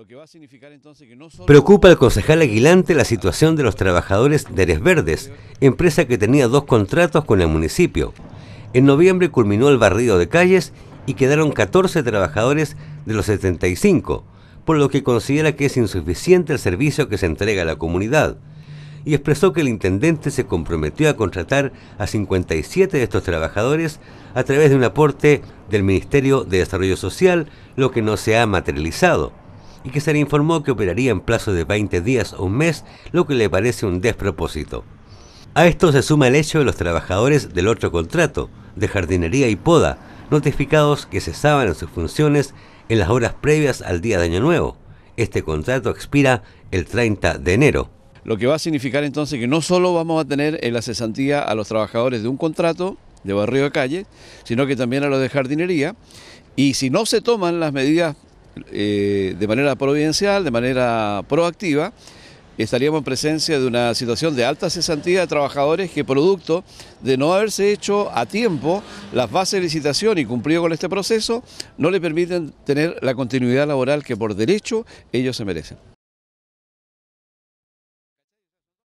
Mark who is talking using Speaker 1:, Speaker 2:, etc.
Speaker 1: Lo que va a significar entonces que no.
Speaker 2: Preocupa al concejal Aguilante la situación de los trabajadores de Eres Verdes, empresa que tenía dos contratos con el municipio. En noviembre culminó el barrido de calles y quedaron 14 trabajadores de los 75, por lo que considera que es insuficiente el servicio que se entrega a la comunidad. Y expresó que el intendente se comprometió a contratar a 57 de estos trabajadores a través de un aporte del Ministerio de Desarrollo Social, lo que no se ha materializado y que se le informó que operaría en plazo de 20 días o un mes, lo que le parece un despropósito. A esto se suma el hecho de los trabajadores del otro contrato, de jardinería y poda, notificados que cesaban en sus funciones en las horas previas al día de Año Nuevo. Este contrato expira el 30 de enero.
Speaker 1: Lo que va a significar entonces que no solo vamos a tener en la cesantía a los trabajadores de un contrato de barrio de calle, sino que también a los de jardinería. Y si no se toman las medidas eh, de manera providencial, de manera proactiva, estaríamos en presencia de una situación de alta cesantía de trabajadores que producto de no haberse hecho a tiempo las bases de licitación y cumplido con este proceso, no le permiten tener la continuidad laboral que por derecho ellos se merecen.